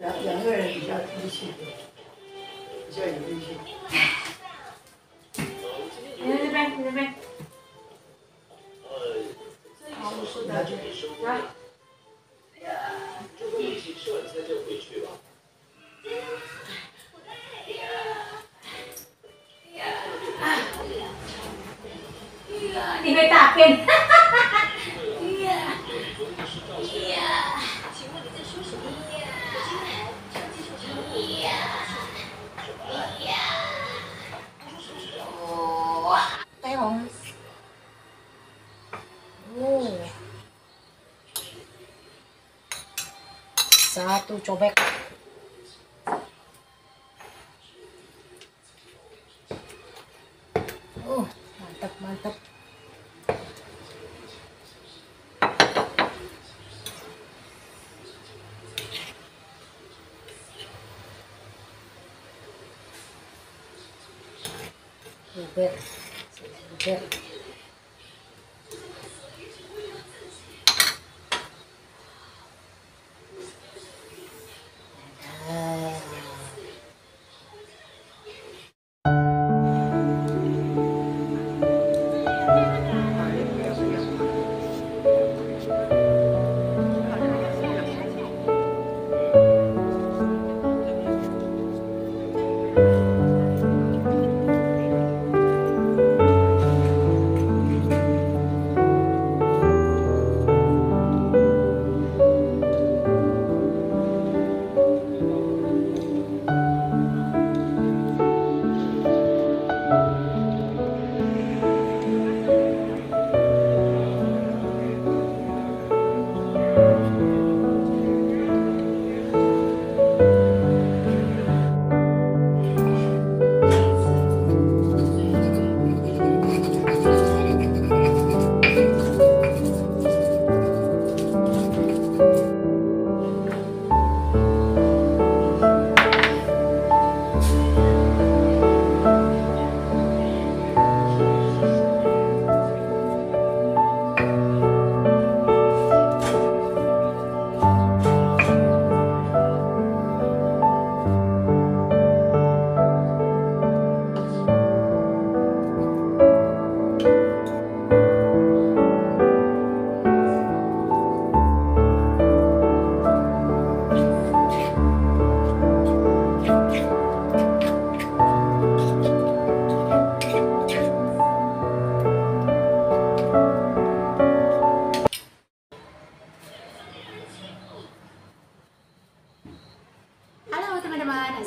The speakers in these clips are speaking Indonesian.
两两个人比较亲切较有一句你边你那边。呃好一起吃晚餐就回去你被打骗 Satu cobek. Oh, mantap, mantap. Bubur. Bubur.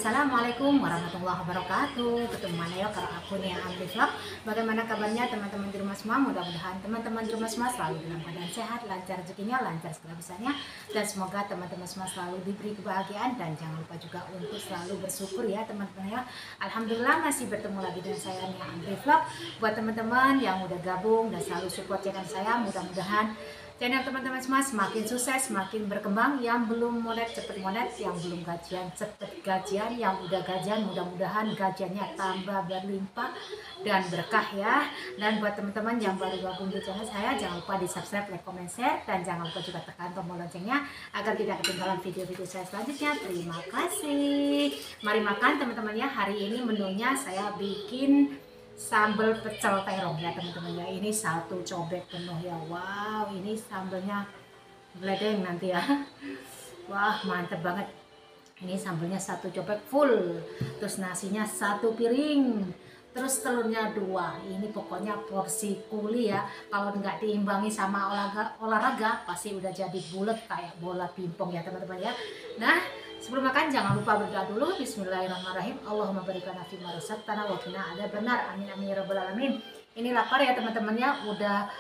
Assalamualaikum warahmatullahi wabarakatuh. Ketemu mana ya kalau aku nih Amri Vlog Bagaimana kabarnya teman-teman di rumah semua? Mudah-mudahan teman-teman di rumah semua selalu dalam keadaan sehat Lancar rezekinya, lancar segala besarnya. Dan semoga teman-teman semua selalu diberi kebahagiaan. Dan jangan lupa juga untuk selalu bersyukur ya teman-teman ya Alhamdulillah masih bertemu lagi dengan saya nih Amri Vlog Buat teman-teman yang udah gabung dan selalu support channel saya Mudah-mudahan channel teman-teman semua semakin sukses, semakin berkembang. Yang belum monet cepet monet, yang belum gajian cepet gajian, yang udah gajian mudah-mudahan gajiannya tambah berlimpah dan berkah ya. Dan buat teman-teman yang baru gabung di channel saya, jangan lupa di subscribe, like, comment, share, dan jangan lupa juga tekan tombol loncengnya agar tidak ketinggalan video-video saya selanjutnya. Terima kasih. Mari makan teman-teman ya. Hari ini menunya saya bikin sambal pecel terong ya teman-teman ya. Ini satu cobek penuh ya. Wow ini sambalnya beledeng nanti ya. Wah mantep banget. Ini sambalnya satu cobek full. Terus nasinya satu piring. Terus telurnya dua. Ini pokoknya porsi kuli ya. Kalau nggak diimbangi sama olahraga olahraga pasti udah jadi bulat kayak bola pingpong ya teman-teman ya. Nah Sebelum makan jangan lupa berdoa dulu. Bismillahirrahmanirrahim. Allahumma berikan nafi marasat tanah wakina ada benar. Amin amin ya rabbal alamin. Ini lapar ya teman-teman ya. Udah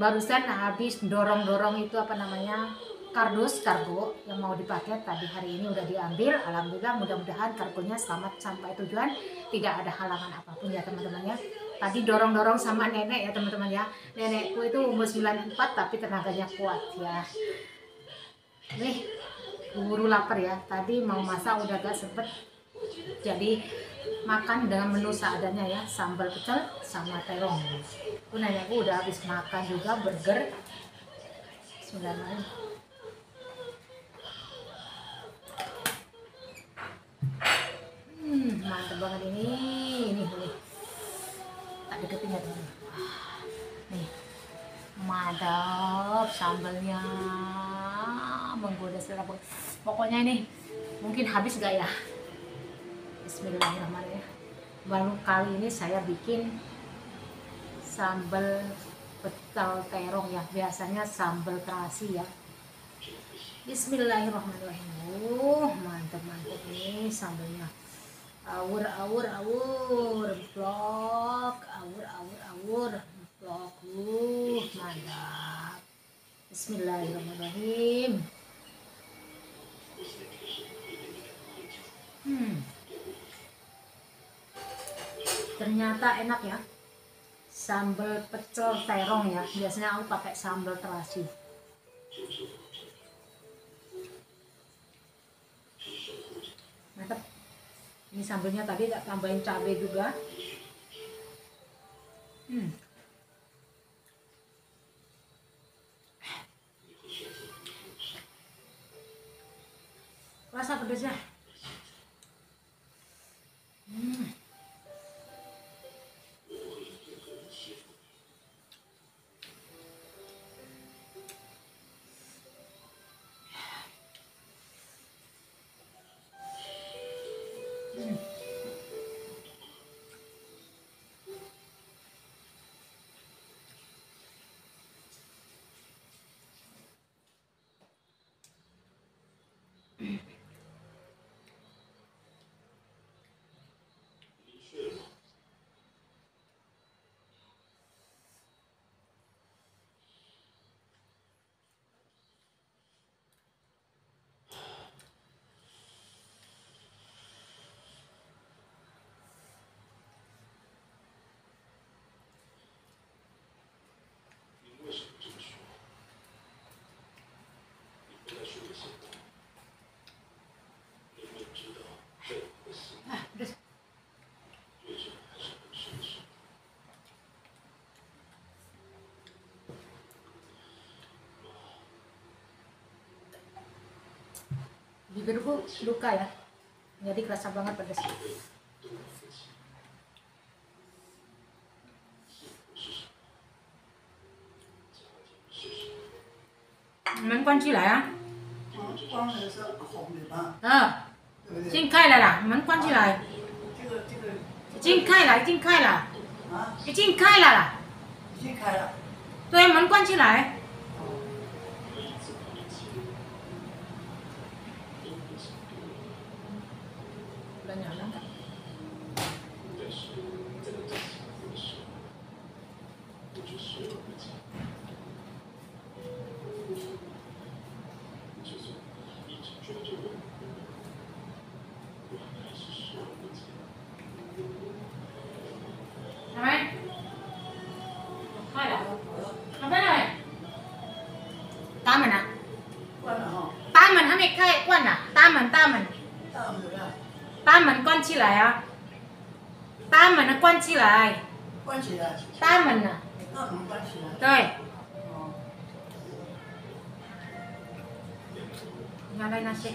barusan habis dorong-dorong itu apa namanya kardus kargo yang mau dipakai tadi hari ini udah diambil. Alhamdulillah mudah-mudahan kargonya selamat sampai tujuan. Tidak ada halangan apa pun ya teman-teman ya. Tadi dorong-dorong sama nenek ya teman-teman ya. Nenekku itu umur 94 tapi tenaganya kuat ya. Nih buru lapar ya. Tadi mau masak udah gak sempet. Jadi makan dengan menu seadanya ya. Sambal pecel sama terong. Aku nanya aku udah habis makan juga burger. Bismillahirrahmanirrahim. Mantep banget ini. Ini nih tak deketin ya teman nih. Mantap sambalnya banget. pokoknya ini mungkin habis gak ya? Bismillahirrahmanirrahim. Baru kali ini saya bikin sambal pecel terong ya. Biasanya sambal terasi ya. Bismillahirrahmanirrahim. Uh, mantap mantap nih sambalnya. Awur awur awur. Vlog awur awur awur. Vlog uh, mantap. Bismillahirrahmanirrahim hmm. ternyata enak ya. Sambal pecel terong ya. Biasanya aku pakai sambal terasi. Mantap. Ini sambalnya tadi tak tambahin cabai juga. Hmm. Rasa pedasnya hmm. Bibirku luka ya, jadi kerasa banget pedas. Mình quan chi lại á? 嗯已经开了啦门关起来。已经开了已经开了已经开了啦。已经开了。对门关起来。thay quan à ta mình ta mình ta mình quan chi lại à ta mình là quan chi lại quan chi ta mình à rồi nhà đây là chị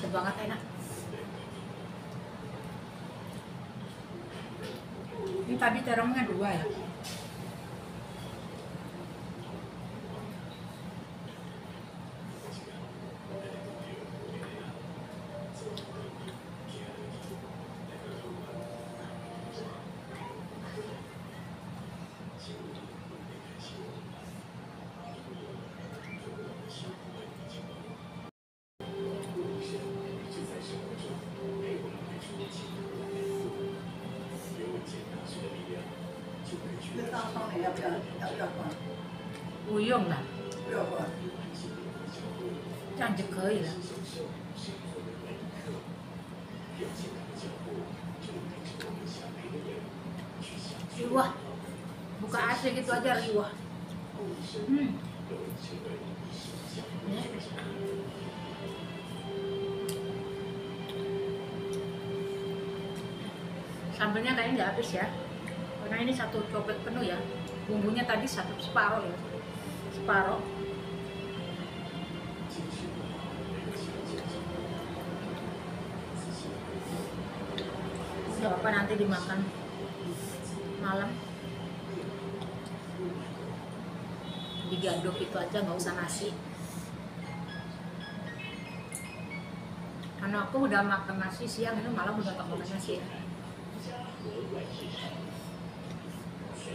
mantep banget enak. Ini tadi terongnya dua ya. 用了，这样就可以了。Iwah, buka AC gitu aja Iwah. Hmm. Sambelnya kayaknya nggak habis ya, karena ini satu cobek penuh ya. Bumbunya tadi satu separuh ya. Separuh. Gak apa nanti dimakan malam. Digaduk itu aja nggak usah nasi. Karena aku udah makan nasi siang ini malam udah makan nasi ya. Nah,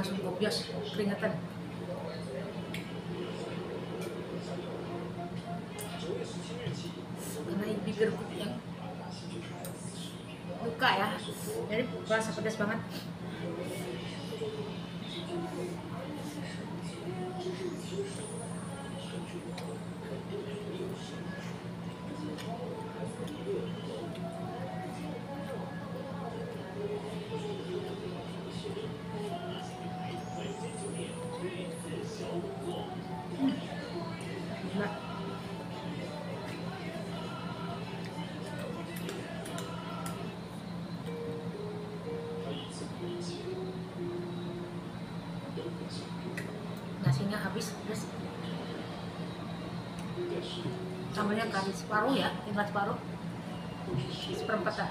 cukup obvious. Bibirku yang luka ya, jadi berasa pedas banget. Sambelnya kari separuh ya tinggal separuh. Seperempat lah